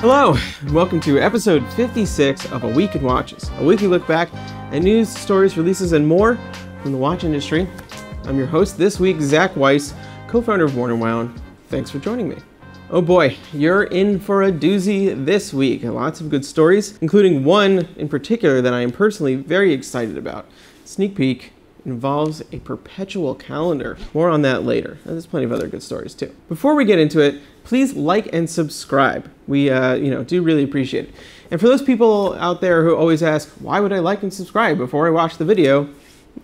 Hello, and welcome to episode 56 of A Week in Watches, a weekly look back at news, stories, releases, and more from the watch industry. I'm your host this week, Zach Weiss, co founder of and Wound. Thanks for joining me. Oh boy, you're in for a doozy this week. Lots of good stories, including one in particular that I am personally very excited about. Sneak peek involves a perpetual calendar. More on that later. There's plenty of other good stories too. Before we get into it, please like and subscribe. We, uh, you know, do really appreciate it. And for those people out there who always ask, why would I like and subscribe before I watch the video?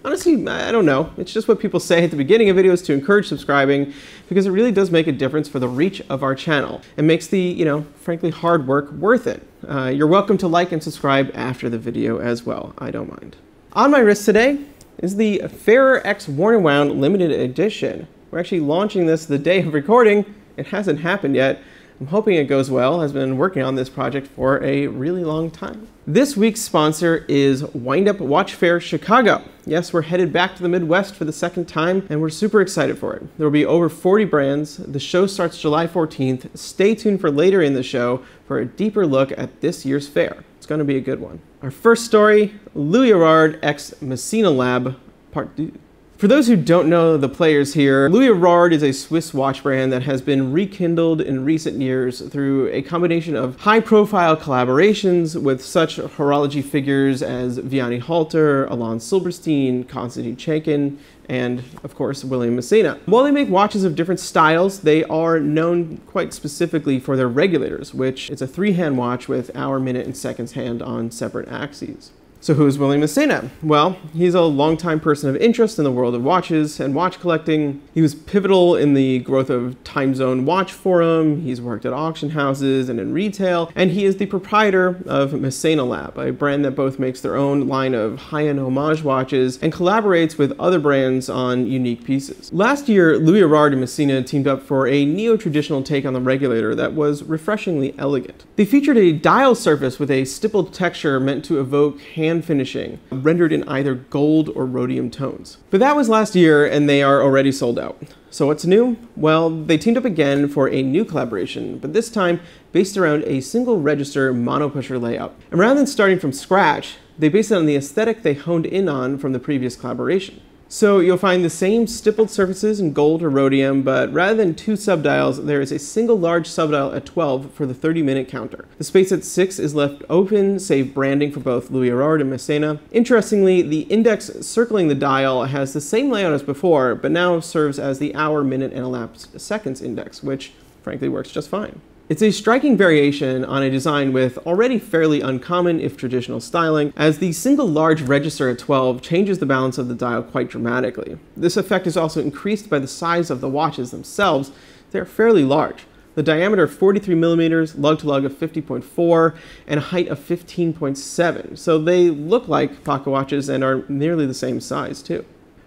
Honestly, I don't know. It's just what people say at the beginning of videos to encourage subscribing because it really does make a difference for the reach of our channel. It makes the, you know, frankly hard work worth it. Uh, you're welcome to like and subscribe after the video as well. I don't mind. On my wrist today is the Farer X and Wound limited edition. We're actually launching this the day of recording, it hasn't happened yet. I'm hoping it goes well. I've been working on this project for a really long time. This week's sponsor is Windup Watch Fair Chicago. Yes, we're headed back to the Midwest for the second time, and we're super excited for it. There will be over 40 brands. The show starts July 14th. Stay tuned for later in the show for a deeper look at this year's fair. It's going to be a good one. Our first story Louis Erard x Massena Lab, part two. For those who don't know the players here, Louis Erard is a Swiss watch brand that has been rekindled in recent years through a combination of high-profile collaborations with such horology figures as Vianney Halter, Alain Silberstein, Konstantin Chaikin, and of course William Massena. While they make watches of different styles, they are known quite specifically for their regulators, which is a three-hand watch with hour, minute, and seconds hand on separate axes. So who's William Massena? Well, he's a longtime person of interest in the world of watches and watch collecting. He was pivotal in the growth of Time Zone Watch Forum. He's worked at auction houses and in retail, and he is the proprietor of Massena Lab, a brand that both makes their own line of high-end homage watches and collaborates with other brands on unique pieces. Last year, Louis Erard and Massena teamed up for a neo-traditional take on the regulator that was refreshingly elegant. They featured a dial surface with a stippled texture meant to evoke hand finishing, rendered in either gold or rhodium tones. But that was last year, and they are already sold out. So what's new? Well, they teamed up again for a new collaboration, but this time based around a single register mono pusher layout. And rather than starting from scratch, they based it on the aesthetic they honed in on from the previous collaboration. So you'll find the same stippled surfaces in gold or rhodium, but rather than two subdials, there is a single large subdial at 12 for the 30 minute counter. The space at 6 is left open, save branding for both Louis Erard and Massena. Interestingly, the index circling the dial has the same layout as before, but now serves as the hour, minute, and elapsed seconds index, which frankly works just fine. It's a striking variation on a design with already fairly uncommon, if traditional, styling, as the single large register at 12 changes the balance of the dial quite dramatically. This effect is also increased by the size of the watches themselves. They're fairly large. The diameter of 43 millimeters, lug to lug of 50.4, and a height of 15.7. So they look like pocket watches and are nearly the same size too.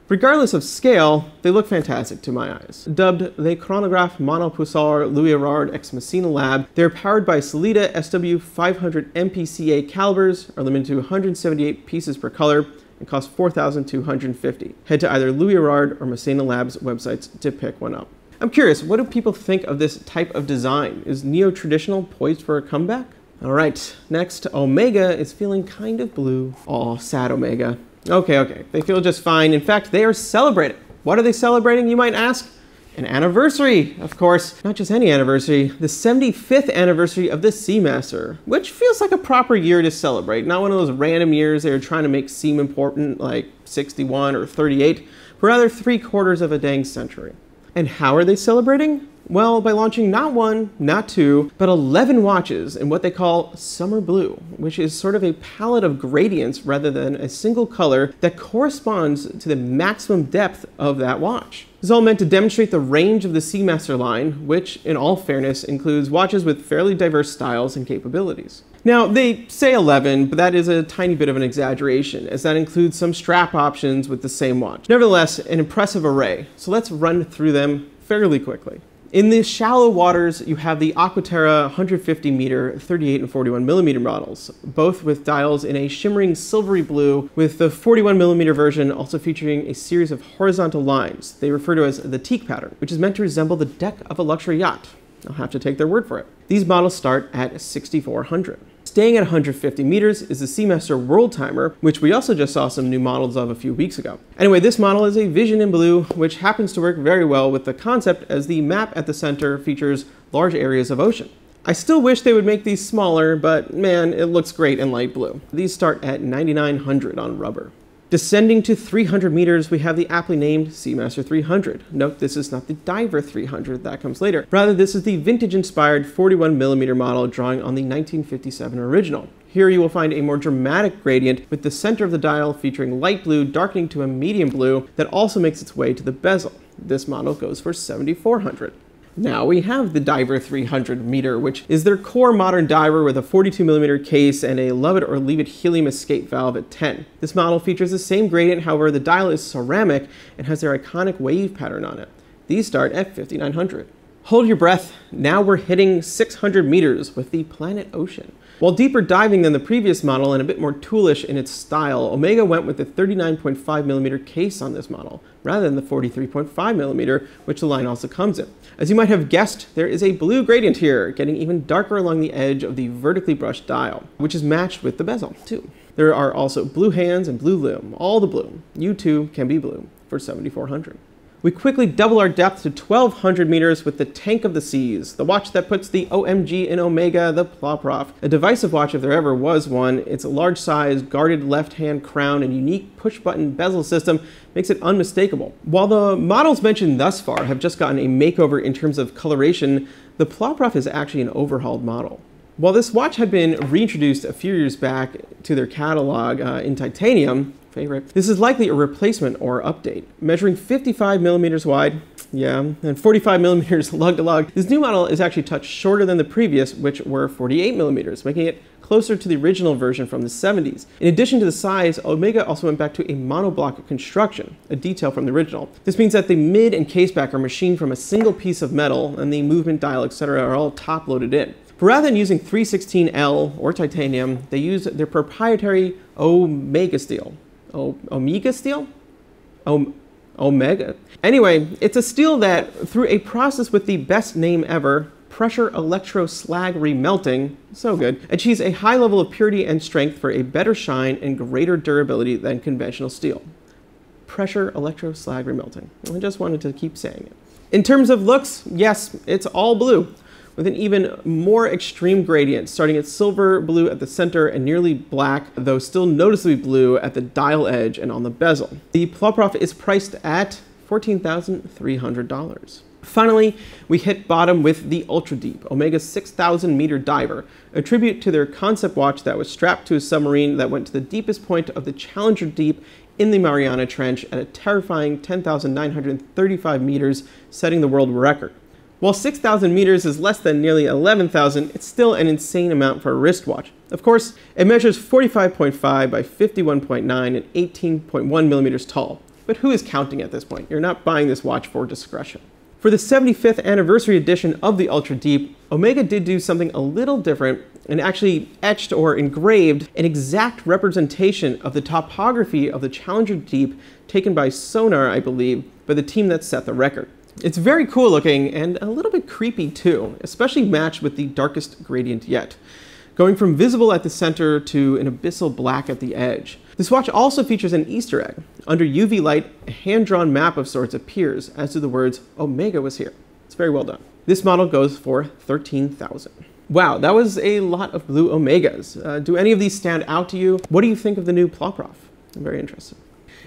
Regardless of scale, they look fantastic to my eyes. Dubbed the Chronograph Monopoussoir Louis Erard X Massena Lab, they're powered by Sellita SW500 MPCA calibers, are limited to 178 pieces per color, and cost 4,250. Head to either Louis Erard or Massena Lab's websites to pick one up. I'm curious, what do people think of this type of design? Is neo-traditional poised for a comeback? All right, next, Omega is feeling kind of blue. Aw, sad Omega. Okay, okay. They feel just fine. In fact, they are celebrating. What are they celebrating, you might ask? An anniversary, of course. Not just any anniversary, the 75th anniversary of the Seamaster, which feels like a proper year to celebrate. Not one of those random years they are trying to make seem important, like 61 or 38, but rather three quarters of a dang century. And how are they celebrating? Well, by launching not one, not two, but 11 watches in what they call summer blue, which is sort of a palette of gradients rather than a single color that corresponds to the maximum depth of that watch. This is all meant to demonstrate the range of the Seamaster line, which, in all fairness, includes watches with fairly diverse styles and capabilities. Now, they say 11, but that is a tiny bit of an exaggeration, as that includes some strap options with the same watch. Nevertheless, an impressive array, so let's run through them fairly quickly. In the shallow waters, you have the Aquaterra 150 meter, 38 and 41 millimeter models, both with dials in a shimmering silvery blue, with the 41 millimeter version also featuring a series of horizontal lines they refer to as the teak pattern, which is meant to resemble the deck of a luxury yacht. I'll have to take their word for it. These models start at 6400. Staying at 150 meters is the Seamaster World Timer, which we also just saw some new models of a few weeks ago. Anyway, this model is a Vision in Blue, which happens to work very well with the concept as the map at the center features large areas of ocean. I still wish they would make these smaller, but man, it looks great in light blue. These start at 9900 on rubber. Descending to 300 meters, we have the aptly named Seamaster 300. Note this is not the Diver 300 that comes later. Rather, this is the vintage-inspired 41mm model drawing on the 1957 original. Here you will find a more dramatic gradient with the center of the dial featuring light blue darkening to a medium blue that also makes its way to the bezel. This model goes for 7400. Now we have the Diver 300 meter, which is their core modern diver with a 42 millimeter case and a love it or leave it helium escape valve at 10. This model features the same gradient, however the dial is ceramic and has their iconic wave pattern on it. These start at 5900. Hold your breath, now we're hitting 600 meters with the Planet Ocean. While deeper diving than the previous model and a bit more toolish in its style, Omega went with the 39.5mm case on this model, rather than the 43.5mm, which the line also comes in. As you might have guessed, there is a blue gradient here, getting even darker along the edge of the vertically brushed dial, which is matched with the bezel, too. There are also blue hands and blue lume, all the blue. You too can be blue for 7400. We quickly double our depth to 1200 meters with the Tank of the Seas, the watch that puts the OMG in Omega, the Ploprof. A divisive watch if there ever was one, its large size, guarded left-hand crown, and unique push-button bezel system makes it unmistakable. While the models mentioned thus far have just gotten a makeover in terms of coloration, the Ploprof is actually an overhauled model. While this watch had been reintroduced a few years back to their catalog uh, in titanium, favorite. This is likely a replacement or update. Measuring 55 millimeters wide, yeah, and 45 millimeters lug to lug, this new model is actually touch shorter than the previous, which were 48 millimeters, making it closer to the original version from the 70s. In addition to the size, Omega also went back to a monoblock construction, a detail from the original. This means that the mid and caseback are machined from a single piece of metal, and the movement dial, etc., are all top loaded in. But rather than using 316L or titanium, they use their proprietary Omega steel, Omega steel? Omega. Anyway, it's a steel that, through a process with the best name ever, pressure electro slag remelting, so good, achieves a high level of purity and strength for a better shine and greater durability than conventional steel. Pressure electro slag remelting. I just wanted to keep saying it. In terms of looks, yes, it's all blue with an even more extreme gradient, starting at silver blue at the center and nearly black, though still noticeably blue at the dial edge and on the bezel. The Ploprof is priced at $14,300. Finally, we hit bottom with the Ultra Deep, Omega's 6,000 meter diver, a tribute to their concept watch that was strapped to a submarine that went to the deepest point of the Challenger Deep in the Mariana Trench at a terrifying 10,935 meters, setting the world record. While 6,000 meters is less than nearly 11,000, it's still an insane amount for a wristwatch. Of course, it measures 45.5 by 51.9 and 18.1 millimeters tall. But who is counting at this point? You're not buying this watch for discretion. For the 75th anniversary edition of the Ultra Deep, Omega did do something a little different and actually etched or engraved an exact representation of the topography of the Challenger Deep taken by sonar, I believe, by the team that set the record. It's very cool looking and a little bit creepy too, especially matched with the darkest gradient yet, going from visible at the center to an abyssal black at the edge. This watch also features an Easter egg. Under UV light, a hand-drawn map of sorts appears, as do the words, Omega was here. It's very well done. This model goes for 13000 Wow, that was a lot of blue Omegas. Uh, do any of these stand out to you? What do you think of the new Ploprof? I'm very interested.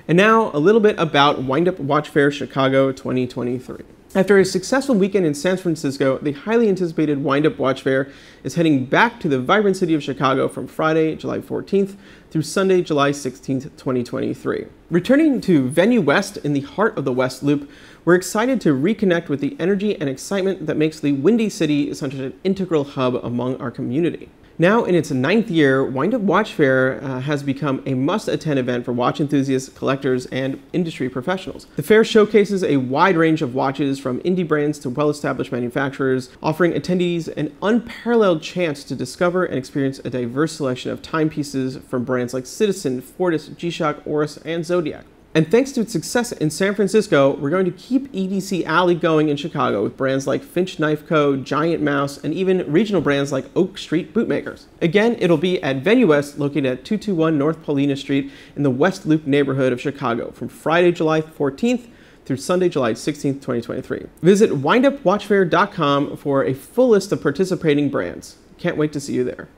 And now a little bit about Windup Watch Fair Chicago 2023. After a successful weekend in San Francisco, the highly anticipated Windup Watch Fair is heading back to the vibrant city of Chicago from Friday, July 14th through Sunday, July 16th, 2023. Returning to Venue West in the heart of the West Loop, we're excited to reconnect with the energy and excitement that makes the Windy City such an integral hub among our community. Now, in its ninth year, Windup Watch Fair uh, has become a must attend event for watch enthusiasts, collectors, and industry professionals. The fair showcases a wide range of watches from indie brands to well established manufacturers, offering attendees an unparalleled chance to discover and experience a diverse selection of timepieces from brands like Citizen, Fortis, G Shock, Oris, and Zodiac. And thanks to its success in San Francisco, we're going to keep EDC Alley going in Chicago with brands like Finch Knife Co., Giant Mouse, and even regional brands like Oak Street Bootmakers. Again, it'll be at Venue West, located at 221 North Paulina Street in the West Loop neighborhood of Chicago from Friday, July 14th through Sunday, July 16th, 2023. Visit windupwatchfair.com for a full list of participating brands. Can't wait to see you there.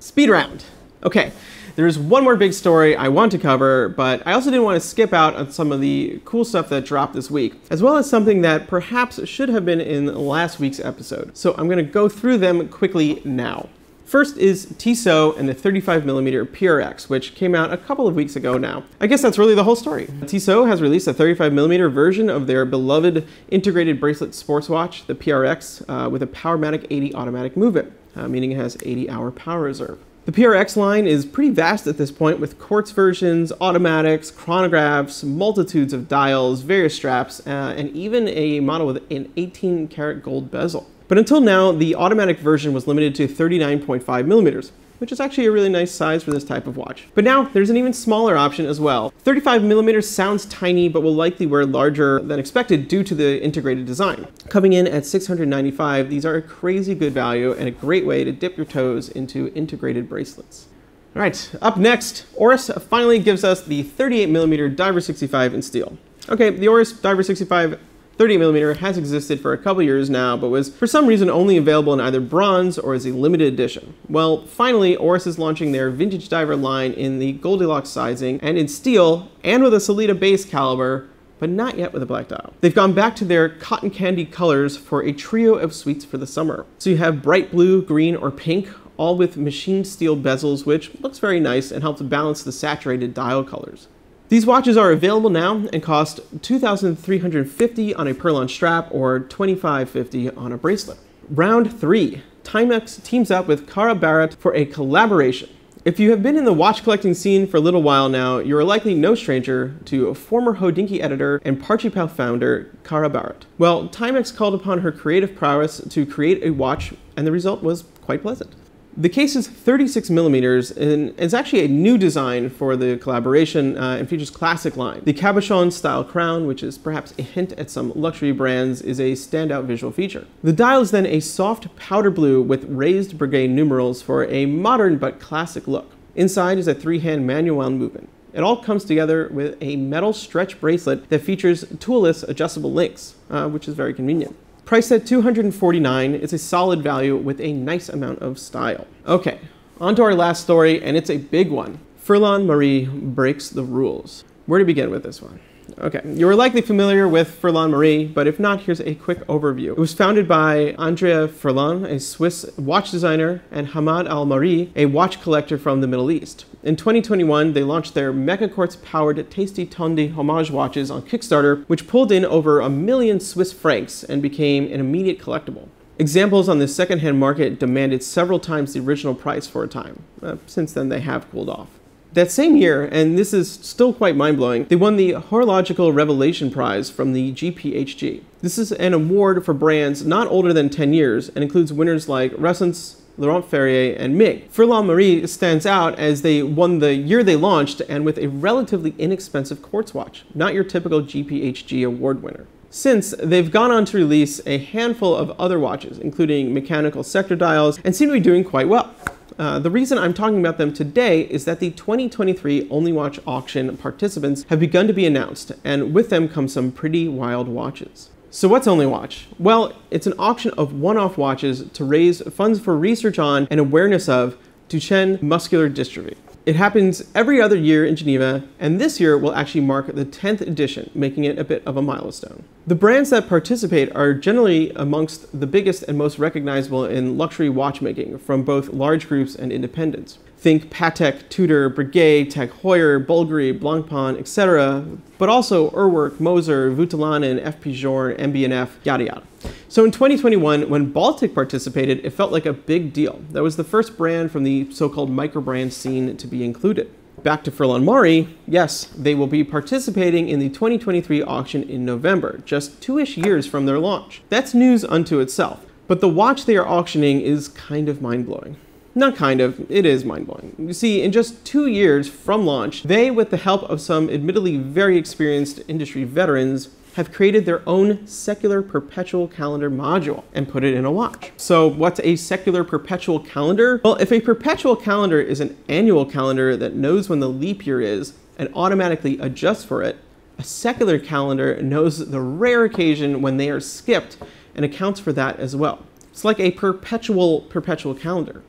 Speed round. Okay, there's one more big story I want to cover, but I also didn't want to skip out on some of the cool stuff that dropped this week, as well as something that perhaps should have been in last week's episode. So I'm going to go through them quickly now. First is Tissot and the 35mm PRX, which came out a couple of weeks ago now. I guess that's really the whole story. Tissot has released a 35mm version of their beloved integrated bracelet sports watch, the PRX, uh, with a Powermatic 80 automatic movement, uh, meaning it has 80 hour power reserve. The PRX line is pretty vast at this point with quartz versions, automatics, chronographs, multitudes of dials, various straps, uh, and even a model with an 18 karat gold bezel. But until now, the automatic version was limited to 39.5 millimeters, which is actually a really nice size for this type of watch. But now there's an even smaller option as well. 35 millimeters sounds tiny, but will likely wear larger than expected due to the integrated design. Coming in at 695, these are a crazy good value and a great way to dip your toes into integrated bracelets. All right, up next, Oris finally gives us the 38 millimeter Diver 65 in steel. Okay, the Oris Diver 65 30mm has existed for a couple years now, but was for some reason only available in either bronze or as a limited edition. Well, finally, Oris is launching their vintage diver line in the Goldilocks sizing and in steel and with a Sellita base caliber, but not yet with a black dial. They've gone back to their cotton candy colors for a trio of sweets for the summer. So you have bright blue, green, or pink, all with machined steel bezels, which looks very nice and helps balance the saturated dial colors. These watches are available now and cost 2,350 on a Perlon strap or 2,550 on a bracelet. Round 3. Timex teams up with Cara Barrett for a collaboration. If you have been in the watch collecting scene for a little while now, you are likely no stranger to former Hodinkee editor and Parcheepow founder Cara Barrett. Well, Timex called upon her creative prowess to create a watch, and the result was quite pleasant. The case is 36 millimeters and it's actually a new design for the collaboration uh, and features classic line. The cabochon style crown, which is perhaps a hint at some luxury brands, is a standout visual feature. The dial is then a soft powder blue with raised Breguet numerals for a modern but classic look. Inside is a three-hand manual movement. It all comes together with a metal stretch bracelet that features toolless adjustable links, uh, which is very convenient. Priced at 249, it's a solid value with a nice amount of style. Okay, on to our last story, and it's a big one. Furlan Marri breaks the rules. Where to begin with this one? Okay, you are likely familiar with Furlan Marri, but if not, here's a quick overview. It was founded by Andrea Furlan, a Swiss watch designer, and Hamad Al Marri, a watch collector from the Middle East. In 2021, they launched their Meca-Quartz powered Tasti Tondi homage watches on Kickstarter, which pulled in over a million Swiss francs and became an immediate collectible. Examples on the secondhand market demanded several times the original price for a time. Uh, since then, they have cooled off. That same year, and this is still quite mind blowing, they won the Horological Revelation Prize from the GPHG. This is an award for brands not older than 10 years and includes winners like Ressence, Laurent Ferrier, and Ming. Furlan Marri stands out as they won the year they launched and with a relatively inexpensive quartz watch, not your typical GPHG award winner. Since, they've gone on to release a handful of other watches, including mechanical sector dials, and seem to be doing quite well. Uh, the reason I'm talking about them today is that the 2023 Only Watch auction participants have begun to be announced, and with them come some pretty wild watches. So what's Only Watch? Well, it's an auction of one-off watches to raise funds for research on and awareness of Duchenne muscular dystrophy. It happens every other year in Geneva, and this year will actually mark the 10th edition, making it a bit of a milestone. The brands that participate are generally amongst the biggest and most recognizable in luxury watchmaking from both large groups and independents. Think Patek, Tudor, Breguet, Tag Heuer, Bulgari, Blancpain, etc., but also Urwerk, Moser, Voutilainen, FP Journe, MB&F, yada yada. So in 2021, when Baltic participated, it felt like a big deal. That was the first brand from the so-called microbrand scene to be included. Back to Furlan Marri, yes, they will be participating in the 2023 auction in November, just two-ish years from their launch. That's news unto itself, but the watch they are auctioning is kind of mind-blowing. Not kind of, it is mind blowing. You see, in just two years from launch, they, with the help of some admittedly very experienced industry veterans, have created their own secular perpetual calendar module and put it in a watch. So, what's a secular perpetual calendar? Well, if a perpetual calendar is an annual calendar that knows when the leap year is and automatically adjusts for it, a secular calendar knows the rare occasion when they are skipped and accounts for that as well. It's like a perpetual perpetual calendar,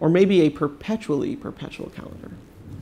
or maybe a perpetually perpetual calendar.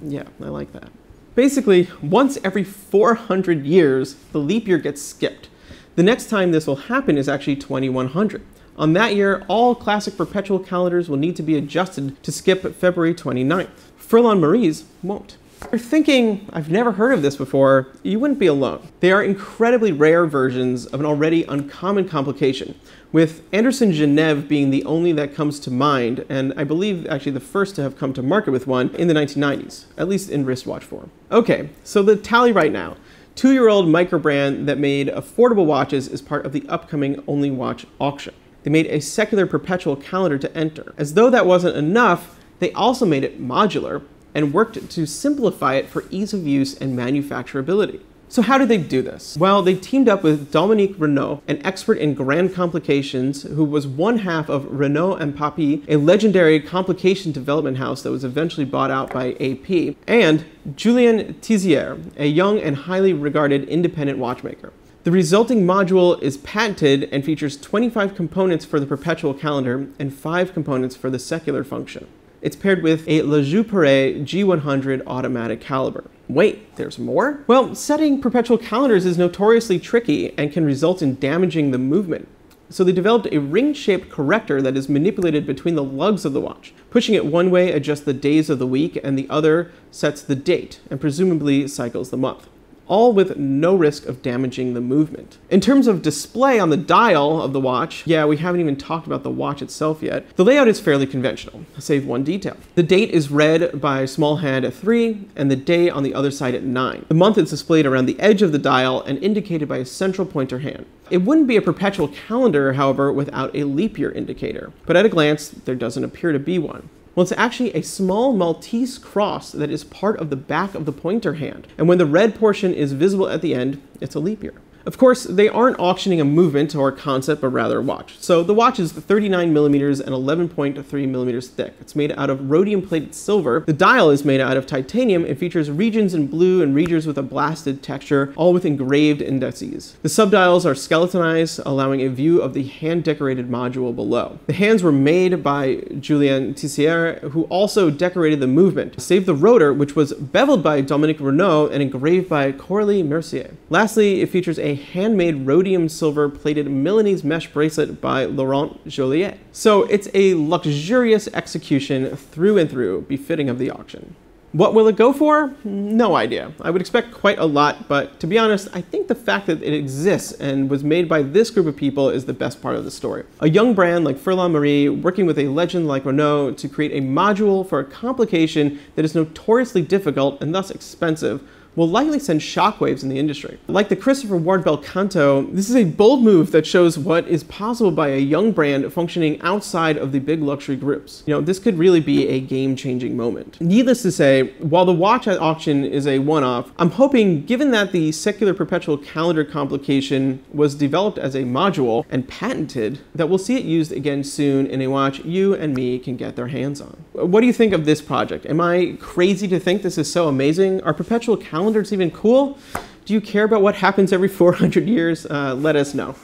Yeah, I like that. Basically, once every 400 years, the leap year gets skipped. The next time this will happen is actually 2100. On that year, all classic perpetual calendars will need to be adjusted to skip February 29th. Furlan Marri's won't. You're thinking, I've never heard of this before, you wouldn't be alone. They are incredibly rare versions of an already uncommon complication, with Andersen Genève being the only that comes to mind, and I believe actually the first to have come to market with one in the 1990s, at least in wristwatch form. Okay, so the tally right now. Two-year-old micro brand that made affordable watches is part of the upcoming Only Watch auction. They made a secular perpetual calendar to enter. As though that wasn't enough, they also made it modular, and worked to simplify it for ease of use and manufacturability. So how did they do this? Well, they teamed up with Dominique Renaud, an expert in grand complications who was one half of Renaud and Papi, a legendary complication development house that was eventually bought out by AP, and Julien Tixier, a young and highly regarded independent watchmaker. The resulting module is patented and features 25 components for the perpetual calendar and 5 components for the secular function. It's paired with a La Joux-Perret G100 automatic caliber. Wait, there's more? Well, setting perpetual calendars is notoriously tricky and can result in damaging the movement. So they developed a ring-shaped corrector that is manipulated between the lugs of the watch. Pushing it one way adjusts the days of the week and the other sets the date and presumably cycles the month all with no risk of damaging the movement. In terms of display on the dial of the watch, yeah, we haven't even talked about the watch itself yet. The layout is fairly conventional, save one detail. The date is read by small hand at 3 and the day on the other side at 9. The month is displayed around the edge of the dial and indicated by a central pointer hand. It wouldn't be a perpetual calendar, however, without a leap year indicator, but at a glance, there doesn't appear to be one. Well, it's actually a small Maltese cross that is part of the back of the pointer hand. And when the red portion is visible at the end, it's a leap year. Of course, they aren't auctioning a movement or a concept, but rather a watch. So the watch is 39 millimeters and 11.3 millimeters thick. It's made out of rhodium plated silver. The dial is made out of titanium and features regions in blue and regions with a blasted texture, all with engraved indices. The subdials are skeletonized, allowing a view of the hand decorated module below. The hands were made by Julien Tixier, who also decorated the movement, save the rotor, which was beveled by Dominique Renaud and engraved by Coralie Mercier. Lastly, it features a handmade rhodium silver plated Milanese mesh bracelet by Laurent Joliet. So it's a luxurious execution through and through, befitting of the auction. What will it go for? No idea. I would expect quite a lot, but to be honest, I think the fact that it exists and was made by this group of people is the best part of the story. A young brand like Furlan Marri working with a legend like Renaud to create a module for a complication that is notoriously difficult and thus expensive will likely send shockwaves in the industry. Like the Christopher Ward Bel Canto, this is a bold move that shows what is possible by a young brand functioning outside of the big luxury groups. You know, this could really be a game-changing moment. Needless to say, while the watch at auction is a one-off, I'm hoping, given that the secular perpetual calendar complication was developed as a module and patented, that we'll see it used again soon in a watch you and me can get their hands on. What do you think of this project? Am I crazy to think this is so amazing? Are perpetual calendars calendar's even cool? Do you care about what happens every 400 years? Uh, let us know.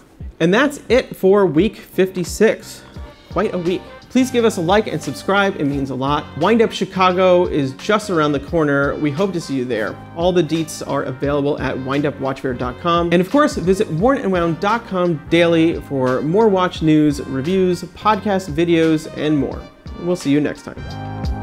And that's it for week 56. Quite a week. Please give us a like and subscribe, it means a lot. Windup Chicago is just around the corner. We hope to see you there. All the deets are available at windupwatchfair.com. And of course, visit wornandwound.com daily for more watch news, reviews, podcast videos, and more. We'll see you next time.